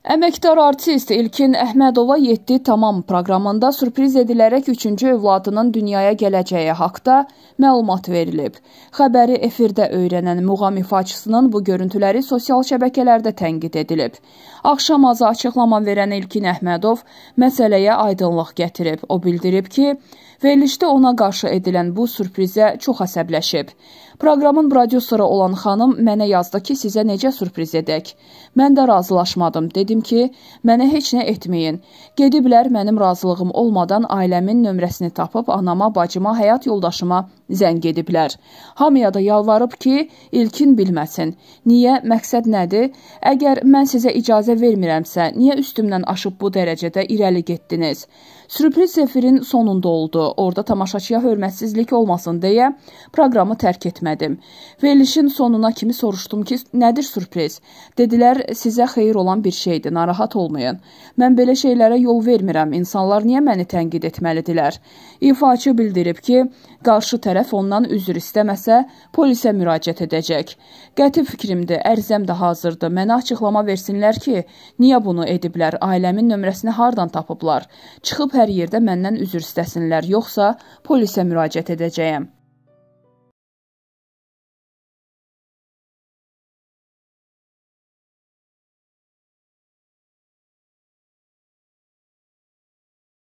Əməkdar artist İlkin Əhmədova 7 tamam proqramında sürpriz edilərək 3-cü övladının dünyaya gələcəyi haqda məlumat verilib. Xəbəri efirdə öyrənən muğam ifaçısının bu görüntüləri sosial şəbəkələrdə tənqid edilib. Axşam azı açıqlama verən İlkin Əhmədov məsələyə aydınlıq gətirib. O bildirib ki, verilişdə ona qarşı edilən bu sürprizə çox əsəbləşib. Proqramın prodüseri olan xanım mənə yazdı ki, sizə necə sürpriz edək. Mən də razılaşmadım, dedi dedim ki, mənə heç nə etməyin. Gediblər mənim razılığım olmadan ailəmin nömrəsini tapıb anama, bacıma, həyat yoldaşıma zəng ediblər. Hamıya da yalvarıb ki, ilkin bilməsin. Niyə? Məqsəd nədir? Əgər mən sizə icazə vermirəmsə, niyə üstümdən aşıb bu dərəcədə irəli getdiniz? Sürpriz efirin sonunda oldu. Orada tamaşaçıya hörmətsizlik olmasın deyə proqramı tərk etmədim. Verilişin sonuna kimi soruşdum ki, nədir sürpriz? Dedilər, sizə xeyir olan bir şeydir, narahat olmayın. Mən belə şeylərə yol vermirəm. İnsanlar niyə məni tənqid etməlidirlər? İfaçı bildirib ki, qarşı tərəf ondan üzr istəməsə, polisə müraciət edəcək. Qəti fikrimdir, ərizəm də hazırdır. Mənə açıqlama versinlər ki, niyə bunu ediblər? Ailəmin nömrəsini hardan tapıblar? Çıxıb hər yerdə məndən üzr istəsinlər, yoxsa polisə müraciət edəcəyəm.